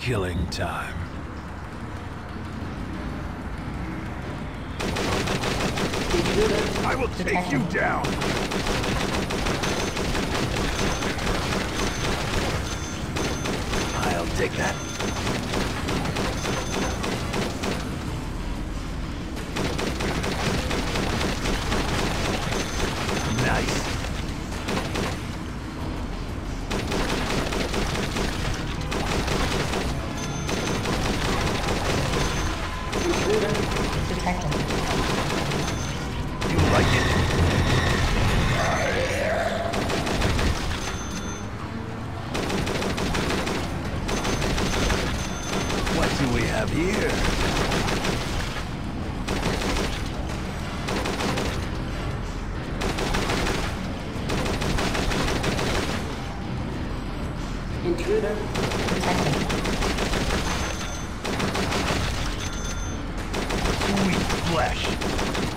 killing time. I will take you down! I'll take that. flesh.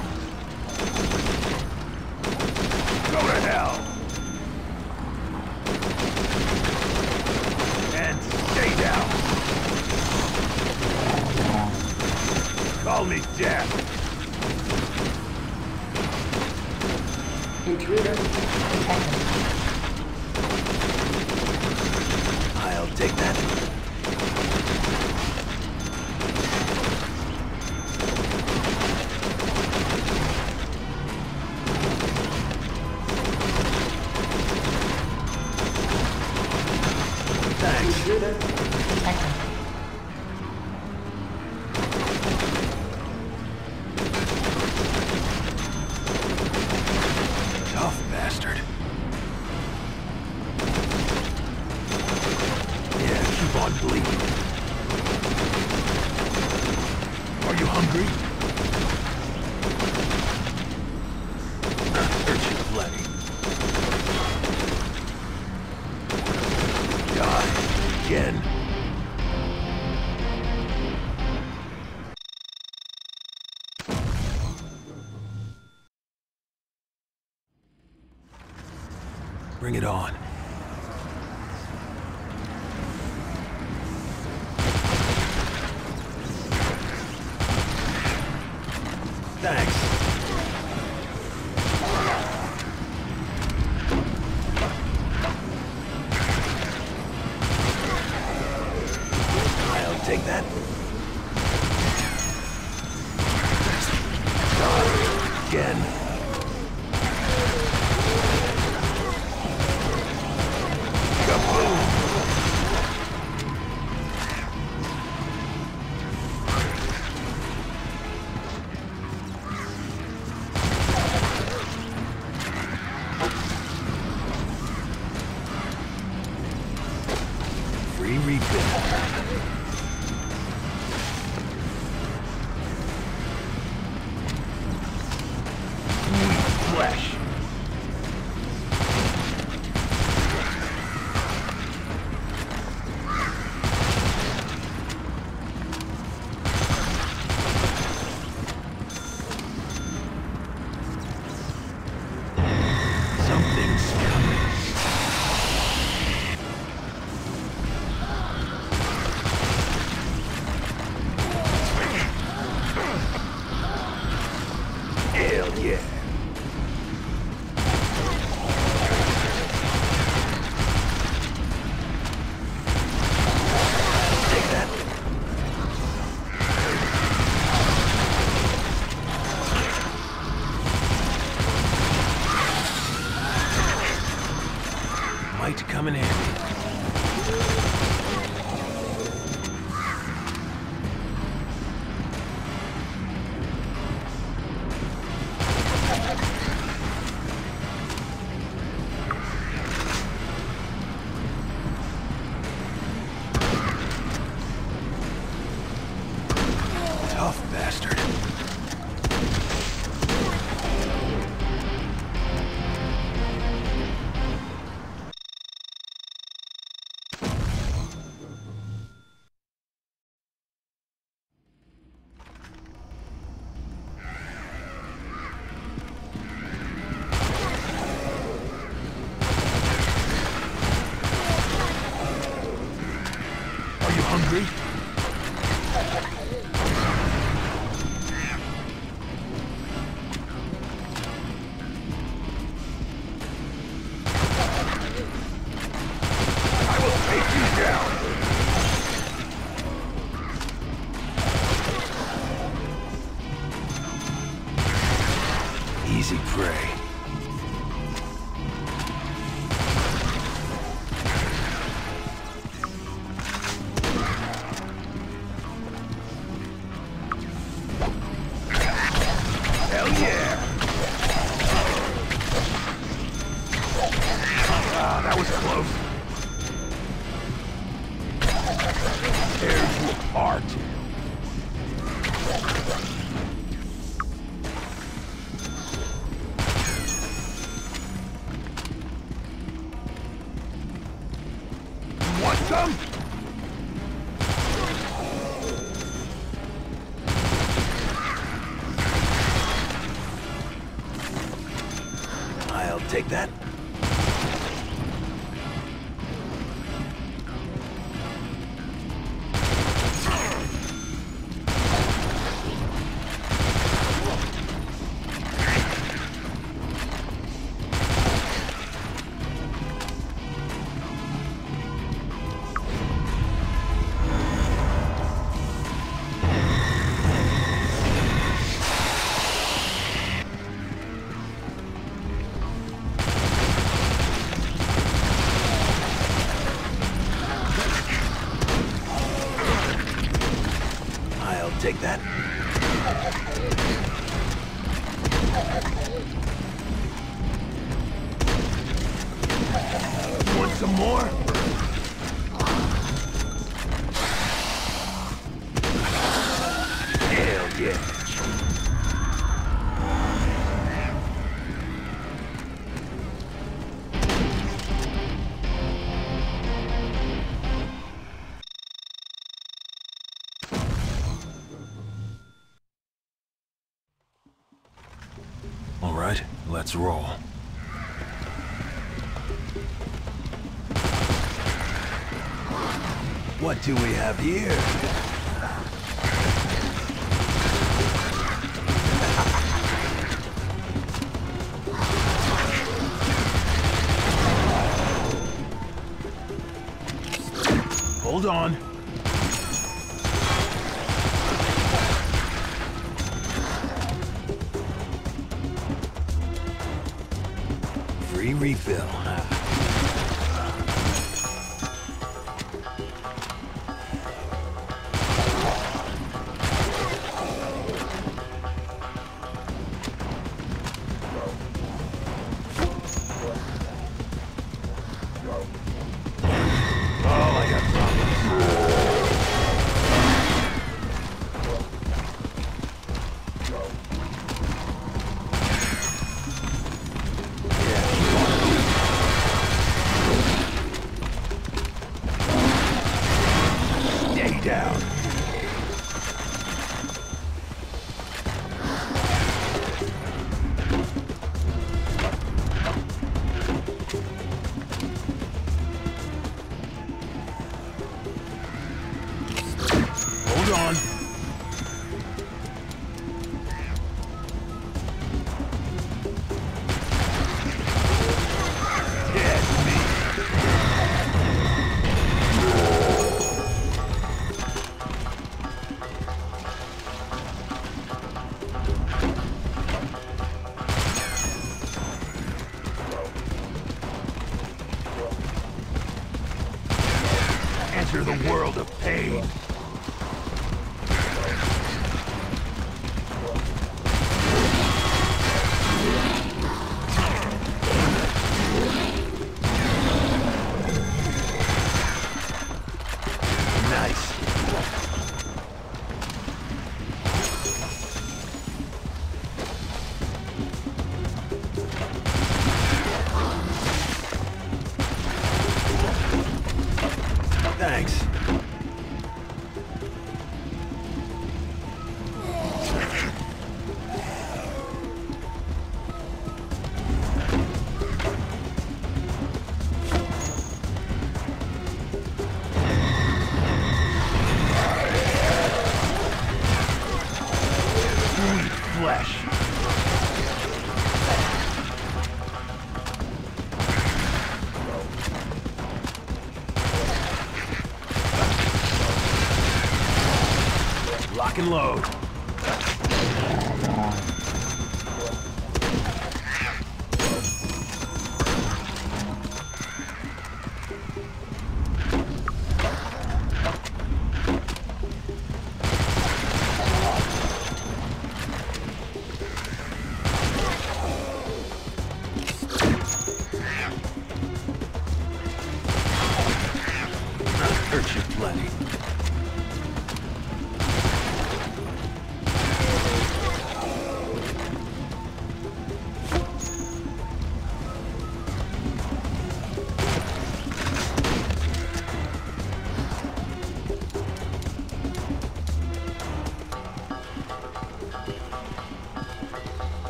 Bring it on. Yeah. All right, let's roll. What do we have here? Hold on. Free refill, huh? lock and load.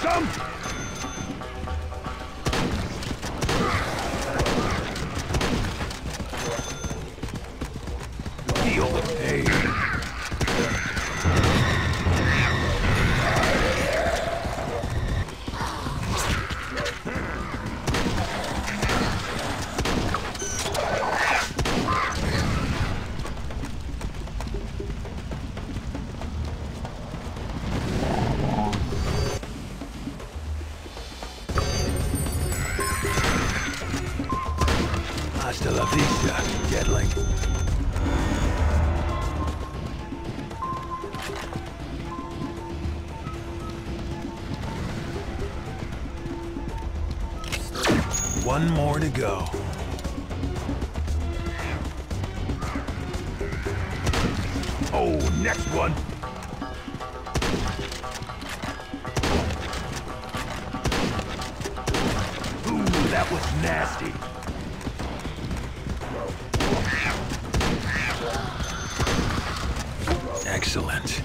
Some? One more to go. Oh, next one. Ooh, that was nasty. Excellent.